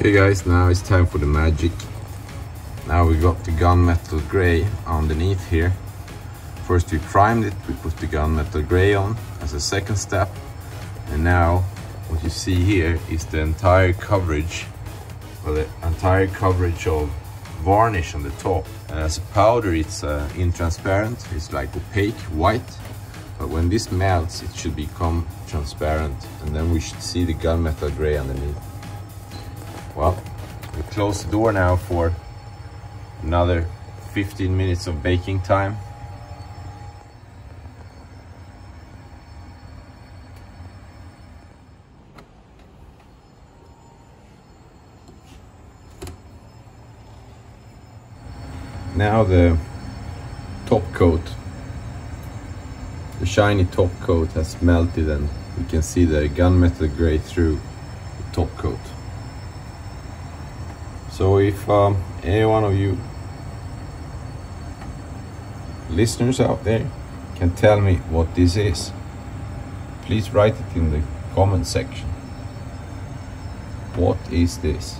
Okay guys, now it's time for the magic. Now we got the gunmetal gray underneath here. First we primed it, we put the gunmetal gray on as a second step. And now what you see here is the entire coverage, well the entire coverage of varnish on the top. As a powder it's uh, intransparent, it's like opaque, white. But when this melts it should become transparent and then we should see the gunmetal gray underneath. Well, we close the door now for another 15 minutes of baking time. Now the top coat, the shiny top coat has melted and we can see the gunmetal gray through the top coat. So if um, any one of you listeners out there can tell me what this is, please write it in the comment section. What is this?